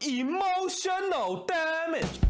Emotional damage.